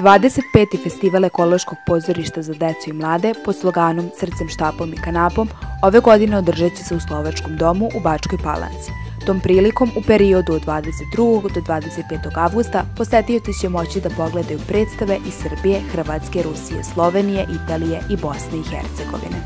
25. festival ekološkog pozorišta za decu i mlade pod sloganom Srcem, štapom i kanapom ove godine održat će se u Slovačkom domu u Bačkoj Palanci. Tom prilikom u periodu od 22. do 25. avgusta posetioci će moći da pogledaju predstave iz Srbije, Hrvatske, Rusije, Slovenije, Italije i Bosne i Hercegovine.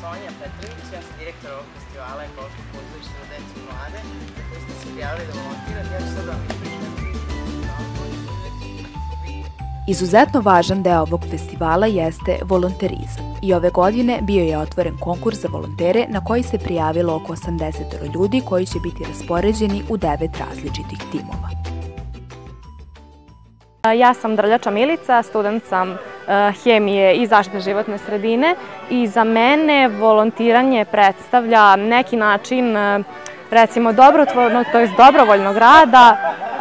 Sonja Petrović, ja sam direktor ovog festivala Ekološkog pozorišta za decu i mlade, koji ste se prijavili da volontirate. Ja ću sad vam Izuzetno važan deo ovog festivala jeste volonterizam i ove godine bio je otvoren konkurs za volontere na koji se prijavilo oko 80 ljudi koji će biti raspoređeni u devet različitih timova. Ja sam Drljača Milica, student sam hemije i zaštite životne sredine i za mene volontiranje predstavlja neki način eh, recimo dobrotvornog, to je dobrovoljnog rada, eh,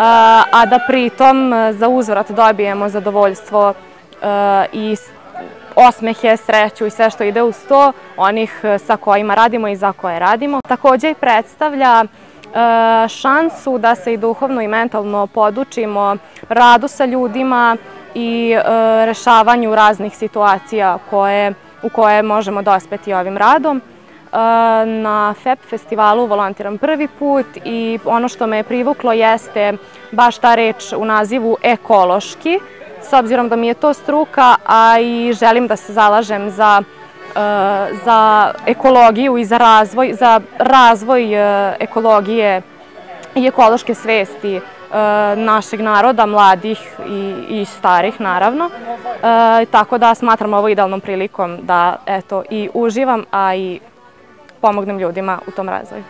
a da pritom za uzvrat dobijemo zadovoljstvo i osmehe, sreću i sve što ide uz to, onih sa kojima radimo i za koje radimo. Takođe predstavlja šansu da se i duhovno i mentalno podučimo radu sa ljudima, i e, rešavanju raznih situacija koje, u koje možemo dospeti ovim radom. E, na FEP festivalu volontiram prvi put i ono što me je privuklo jeste baš ta reč u nazivu ekološki, s obzirom da mi je to struka, a i želim da se zalažem za e, za ekologiju i za razvoj, za razvoj ekologije i ekološke svesti našeg naroda, mladih i, i starih naravno. E, tako da smatram ovo idealnom prilikom da eto, i uživam, a i pomognem ljudima u tom razvoju.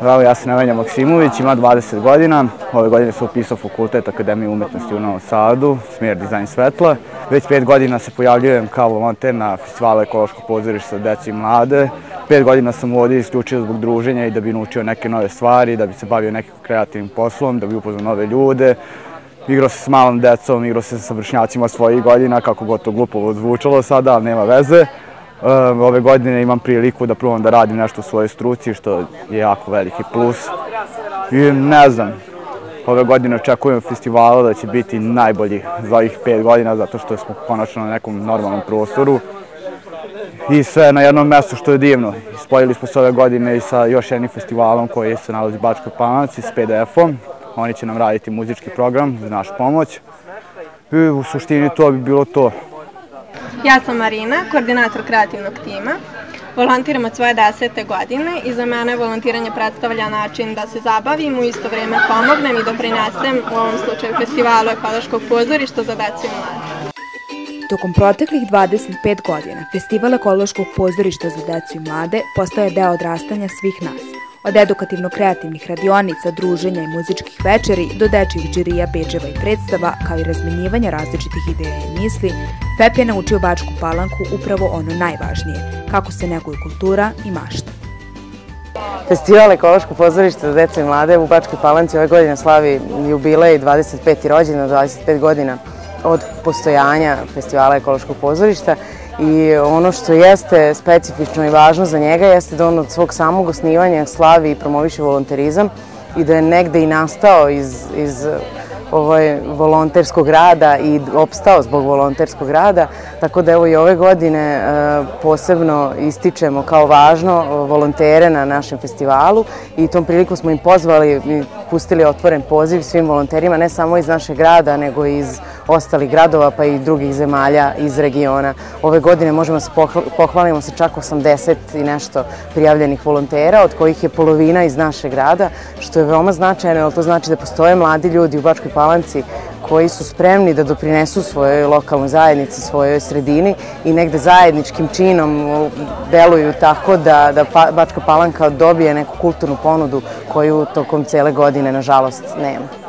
Bravo, ja sam Nevanja Maksimović, ima 20 godina. Ove godine sam upisao fakultet Akademije umetnosti u Novom Sadu, smjer dizajn svetla. Već pet godina se pojavljujem kao volonter na festivalu ekološkog pozorišta za decu i mlade. Pet godina sam ovdje isključio zbog druženja i da bi naučio neke nove stvari, da bi se bavio nekim kreativnim poslom, da bi upoznao nove ljude. Igrao se s malom decom, igrao se sa vršnjacima svojih godina, kako god to glupo zvučalo sada, ali nema veze. Ove godine imam priliku da probam da radim nešto u svojoj struci, što je jako veliki plus. I ne znam, ove godine očekujem festivala da će biti najbolji za ovih pet godina, zato što smo konačno na nekom normalnom prostoru. I sve na jednom mestu što je divno. Spojili smo se ove godine i sa još jednim festivalom koji se nalazi u Bačkoj Palanaci s PDF-om. Oni će nam raditi muzički program za našu pomoć. I u suštini to bi bilo to. Ja sam Marina, koordinator kreativnog tima. Volontiram od svoje desete godine i za mene volontiranje predstavlja način da se zabavim, u isto vreme pomognem i doprinesem u ovom slučaju festivalu ekološkog pozorišta za decu i mlade. Tokom proteklih 25 godina, Festival ekološkog pozorišta za decu i mlade postao je deo odrastanja svih nas – Od edukativno-kreativnih radionica, druženja i muzičkih večeri do dečjih džirija, beđeva i predstava, kao i razmenjivanja različitih ideja i misli, FEP je naučio Bačku Palanku upravo ono najvažnije, kako se neguje kultura i mašta. Festival ekološko pozorište za deca i mlade u Bačkoj Palanci ove godine slavi jubilej 25. rođena, 25 godina od postojanja festivala ekološkog pozorišta i ono što jeste specifično i važno za njega jeste da on od svog samog osnivanja slavi i promoviše volonterizam i da je negde i nastao iz, iz ovaj, volonterskog rada i opstao zbog volonterskog rada, tako da evo i ove godine e, posebno ističemo kao važno volontere na našem festivalu i tom priliku smo im pozvali pustili otvoren poziv svim volonterima, ne samo iz našeg grada, nego iz ostalih gradova pa i drugih zemalja iz regiona. Ove godine možemo se pohvalimo sa čak 80 i nešto prijavljenih volontera, od kojih je polovina iz našeg grada, što je veoma značajno, jer to znači da postoje mladi ljudi u Bačkoj Palanci koji su spremni da doprinesu svojoj lokalnoj zajednici, svojoj sredini i negde zajedničkim činom deluju tako da, da pa, Bačka Palanka dobije neku kulturnu ponudu koju tokom cele godine, nažalost, nema.